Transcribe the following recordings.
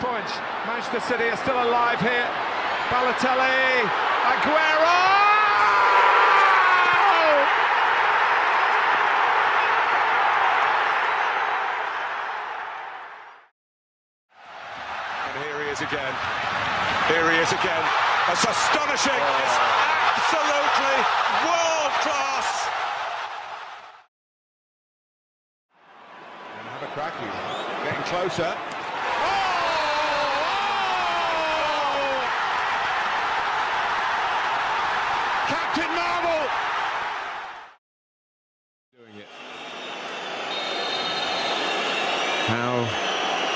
points. Manchester City are still alive here. Balotelli, Aguero! And here he is again. Here he is again. That's astonishing. It's absolutely world class. And have a crack, he's getting closer. Captain Marvel. Doing it. How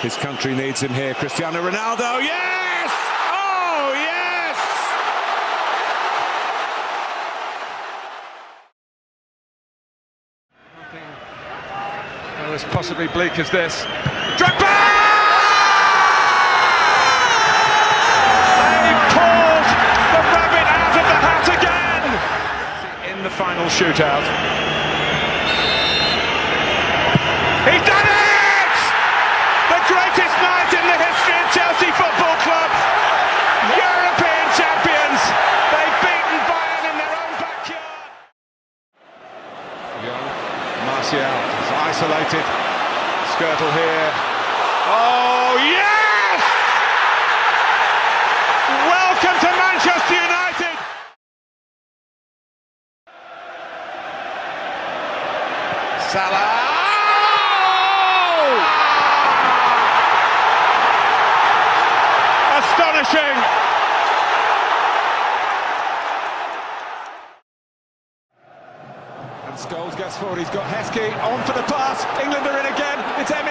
his country needs him here. Cristiano Ronaldo. Yes! Oh, yes! Well, as possibly bleak as this. Drogba! Shootout. He's done it! The greatest night in the history of Chelsea Football Club. European champions. They've beaten Bayern in their own backyard. Young, Martial is isolated. Skirtle here. Oh, yes! Salah. Oh! Astonishing. And Scholes gets forward. He's got Heskey on for the pass. England are in again. It's Emile Heskey.